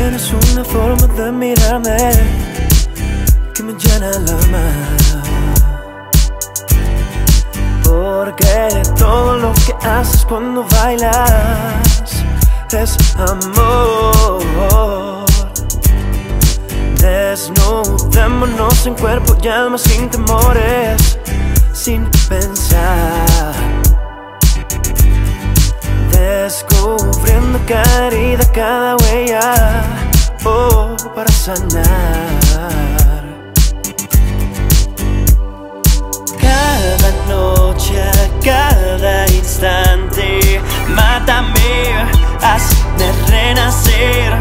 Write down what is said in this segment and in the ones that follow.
Tienes una forma de mirarme que me llena el alma. Porque todo lo que haces cuando bailas es amor. Desnudémonos en cuerpo y alma sin temores, sin pensar. Descubriendo cada herida, cada huella, para sanar. Cada noche, cada instante, mátame, hazme renacer,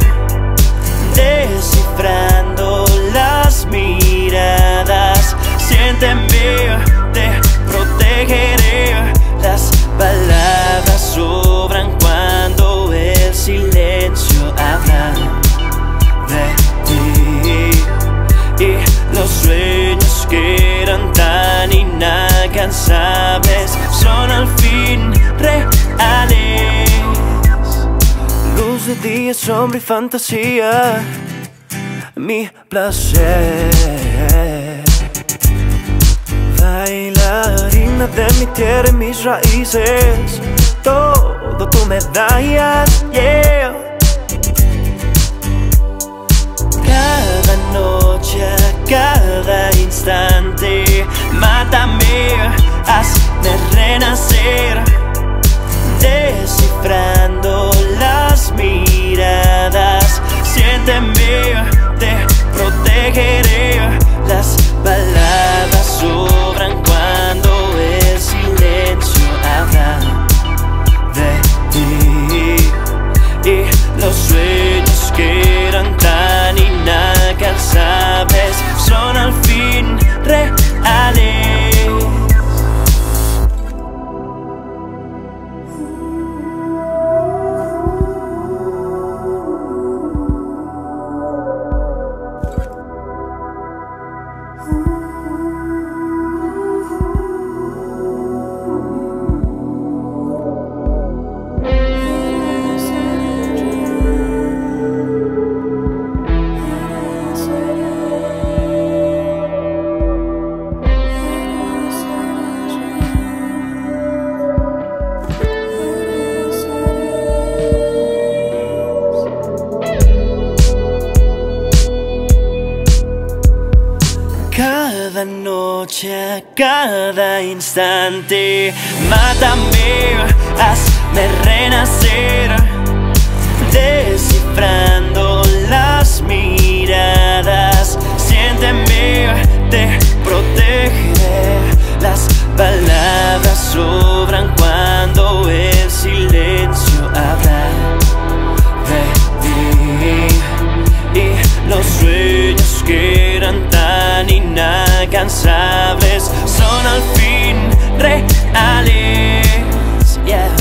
los sueños que eran tan inalcanzables son al fin reales. Luz de día, sombra y fantasía, mi placer. Bailarina de mi tierra mis raíces, todo tú me das, yeah. Mátame, hazme renacer, descifrando cada instante, mátame, hazme renacer, descifrando inalcanzables son al fin reales. Yeah.